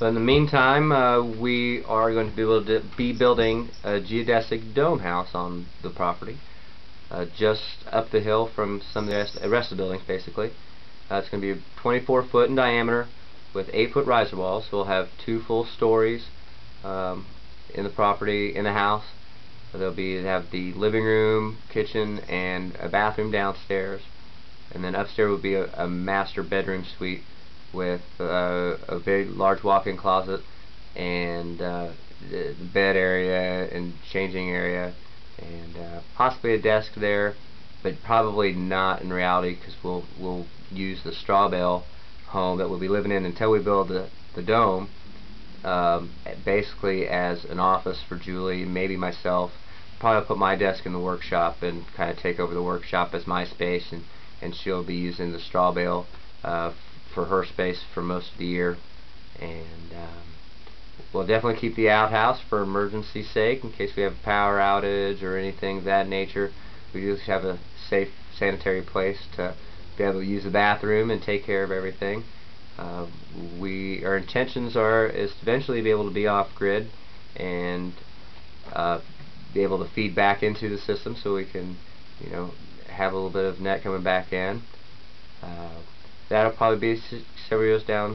But in the meantime, uh, we are going to be able to be building a geodesic dome house on the property, uh, just up the hill from some of the rest, rest of the buildings, basically. Uh, it's going to be 24 foot in diameter with 8 foot riser walls. So we'll have two full stories um, in the property, in the house. There'll be have the living room, kitchen, and a bathroom downstairs. And then upstairs will be a, a master bedroom suite with uh, a very large walk-in closet and uh, the bed area and changing area and uh, possibly a desk there but probably not in reality because we'll we'll use the straw bale home that we'll be living in until we build the, the dome um, basically as an office for Julie maybe myself. Probably put my desk in the workshop and kind of take over the workshop as my space and and she'll be using the straw bale uh, for her space for most of the year. And um, we'll definitely keep the outhouse for emergency sake in case we have a power outage or anything of that nature. We just have a safe sanitary place to be able to use the bathroom and take care of everything. Uh, we our intentions are is to eventually be able to be off grid and uh, be able to feed back into the system so we can you know have a little bit of net coming back in that'll probably be several years down